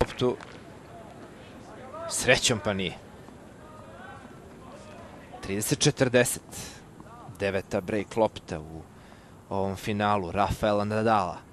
Loptu. Srećom pa nije. 30-40. Deveta break lopta u ovom finalu Rafaela Nadala.